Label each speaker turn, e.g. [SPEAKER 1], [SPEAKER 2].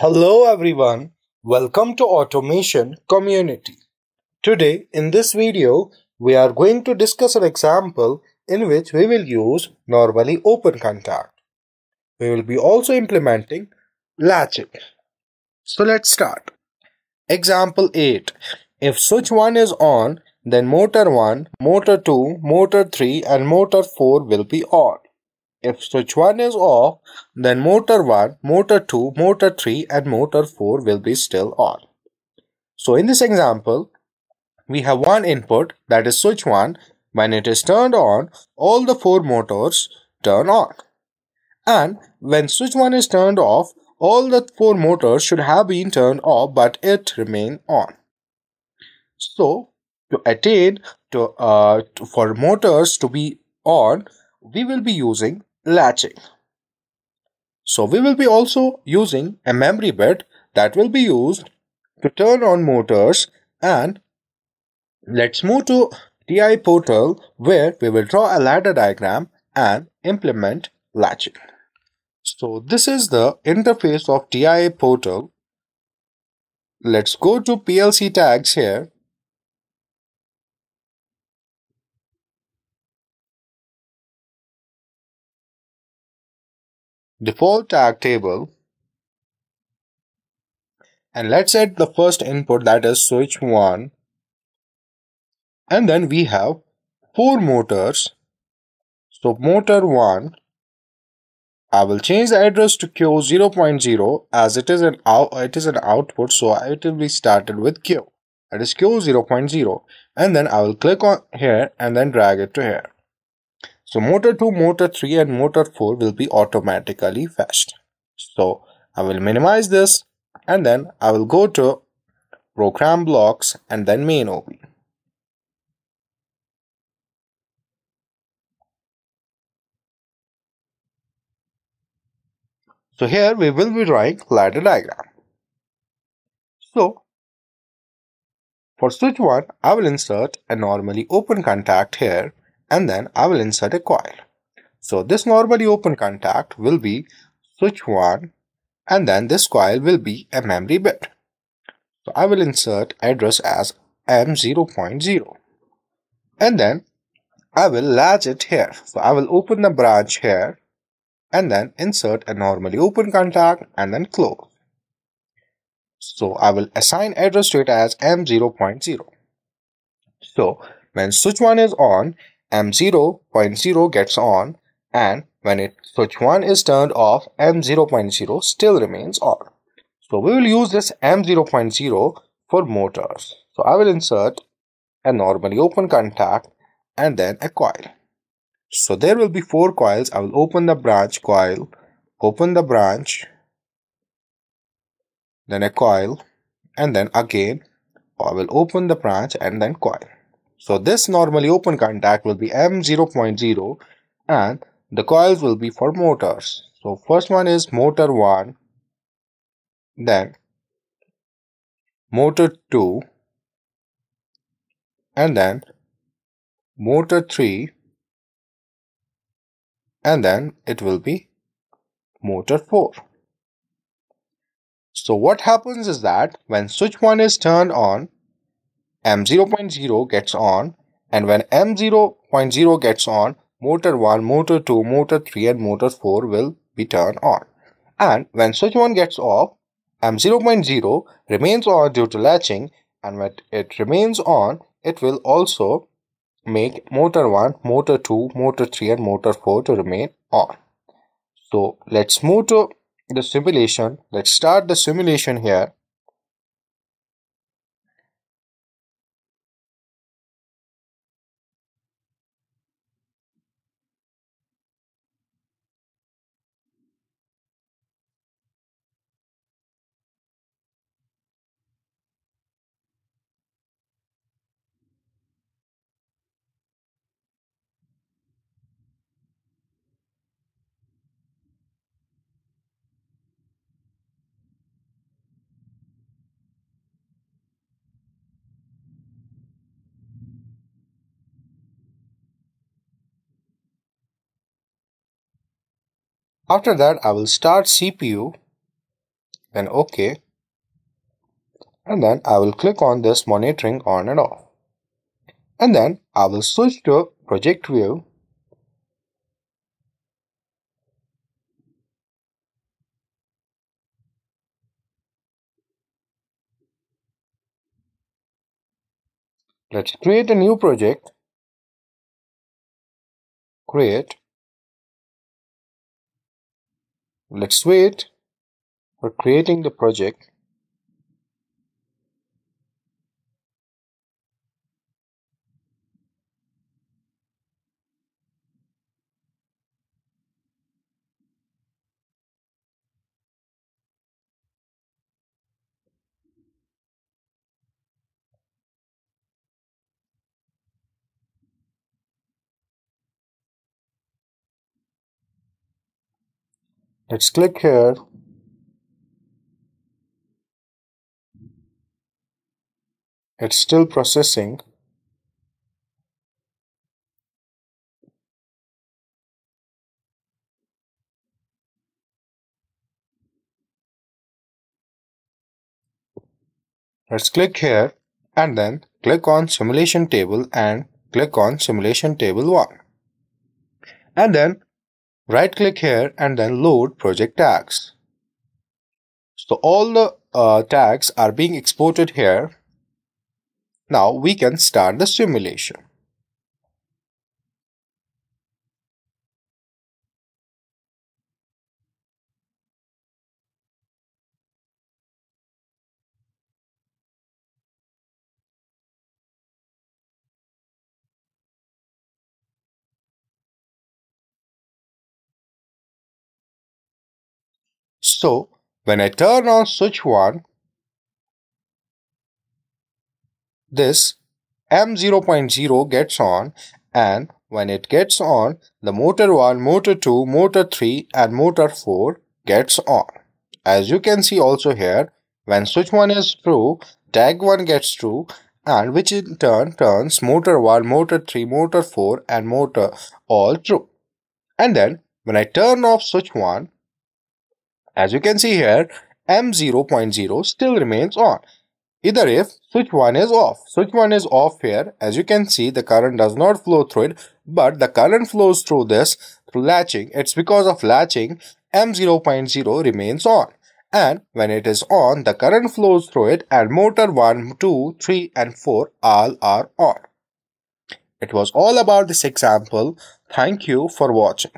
[SPEAKER 1] Hello everyone, welcome to Automation Community. Today in this video, we are going to discuss an example in which we will use normally open contact. We will be also implementing latching. So let's start. Example 8. If switch 1 is on, then motor 1, motor 2, motor 3 and motor 4 will be on. If switch 1 is off, then motor 1, motor 2, motor 3 and motor 4 will be still on. So in this example, we have one input that is switch 1. When it is turned on, all the four motors turn on. And when switch 1 is turned off, all the four motors should have been turned off but it remain on. So to attain to, uh, to, for motors to be on, we will be using latching. So we will be also using a memory bit that will be used to turn on motors and let's move to TIA portal where we will draw a ladder diagram and implement latching. So this is the interface of TIA portal. Let's go to PLC tags here default tag table and let's set the first input that is switch 1 and then we have four motors. So motor 1 I will change the address to Q 0.0 as it is an out it is an output so it will be started with Q. That is Q 0.0 and then I will click on here and then drag it to here so motor 2, motor 3 and motor 4 will be automatically fetched. So I will minimize this and then I will go to program blocks and then main OB. So here we will be drawing ladder diagram. So for switch 1, I will insert a normally open contact here and then I will insert a coil. So this normally open contact will be switch 1 and then this coil will be a memory bit. So I will insert address as M0.0 and then I will latch it here. So I will open the branch here and then insert a normally open contact and then close. So I will assign address to it as M0.0. So when switch 1 is on, M0.0 gets on and when it switch 1 is turned off, M0.0 still remains on. So we will use this M0.0 for motors. So I will insert a normally open contact and then a coil. So there will be four coils. I will open the branch coil, open the branch, then a coil, and then again I will open the branch and then coil. So this normally open contact will be M0.0 and the coils will be for motors. So first one is motor 1, then motor 2, and then motor 3, and then it will be motor 4. So what happens is that when switch 1 is turned on, M0.0 gets on and when M0.0 gets on, motor 1, motor 2, motor 3 and motor 4 will be turned on. And when switch 1 gets off, M0.0 remains on due to latching and when it remains on, it will also make motor 1, motor 2, motor 3 and motor 4 to remain on. So let's move to the simulation. Let's start the simulation here. After that, I will start CPU then OK. And then I will click on this monitoring on and off. And then I will switch to project view Let's create a new project. Create. Let's wait for creating the project. Let's click here. It's still processing. Let's click here and then click on simulation table and click on simulation table 1. And then right click here and then load project tags. So all the uh, tags are being exported here. Now we can start the simulation. So when I turn on switch 1, this M0.0 gets on and when it gets on, the motor 1, motor 2, motor 3 and motor 4 gets on. As you can see also here, when switch 1 is true, tag 1 gets true and which in turn turns motor 1, motor 3, motor 4 and motor all true. And then when I turn off switch 1, as you can see here, M0.0 still remains on. Either if switch 1 is off. Switch 1 is off here. As you can see, the current does not flow through it, but the current flows through this through latching. It's because of latching, M0.0 remains on. And when it is on, the current flows through it and motor 1, 2, 3 and 4 all are on. It was all about this example. Thank you for watching.